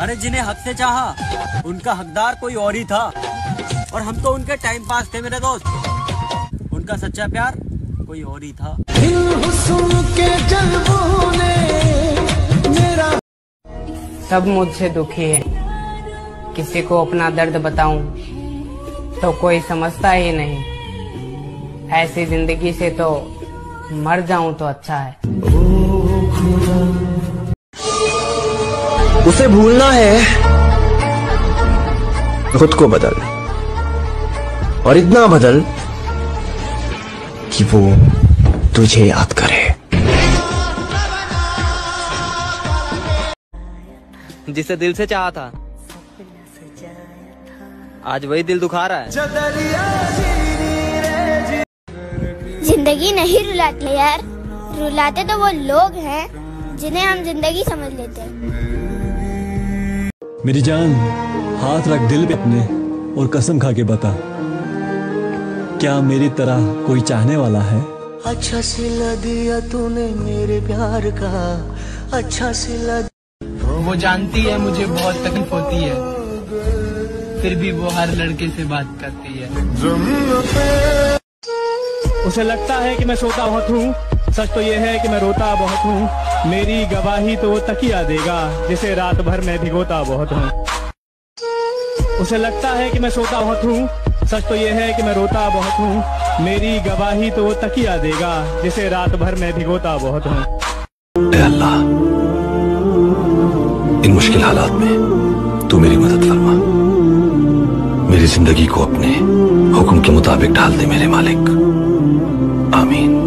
अरे जिन्हें हक से चाहा, उनका हकदार कोई और ही था। और हम तो उनके टाइम पास थे, मेरे दोस्त। उनका सच्चा प्यार कोई और ही था। सब मुझसे दुखी है। किसी को अपना दर्द बताऊँ तो कोई समझता ही नहीं। ऐसी ज़िंदगी से तो मर जाऊँ तो अच्छा है। उसे भूलना है। खुद को बदल। और इतना बदल कि वो तुझे याद करे। जिसे दिल से चाहा था। आज वही दिल दुखा रहा है। ज़िंदगी नहीं रुलाती यार। रुलाते तो वो लोग हैं जिन्हें हम ज़िंदगी समझ लेते हैं। मेरी जान हाथ रख दिल पे अपने और कसम खा के बता। क्या मेरी तरह कोई चाहने वाला है? अच्छा सिला दिया तूने मेरे प्यार का। अच्छा सिला वो जानती है मुझे बहुत तकलीफ़ होती है। फिर भी वो हर लड़के से बात करती है। उसे लगता है कि मैं सोता बहुत हूँ। सच तो ये है कि मैं रोता बहुत हूँ। मेरी गवाही तो तकिया देगा, जिसे रात भर मैं भिगोता बहुत हूँ। उसे लगता है कि मैं सोता बहुत हूँ। सच तो ये है कि मैं रोता बहुत हूँ। मेरी गवाही तो तकिया देगा, जिसे रात भर मैं भिगोता बहुत हूँ। अल्लाह, इन मुश्किल हालात में तू मेरी मदद फरमा। मेरी ज़िंदगी को अपने हुक्म के मुताबिक ढाल दे मेरे मालिक। आमीन।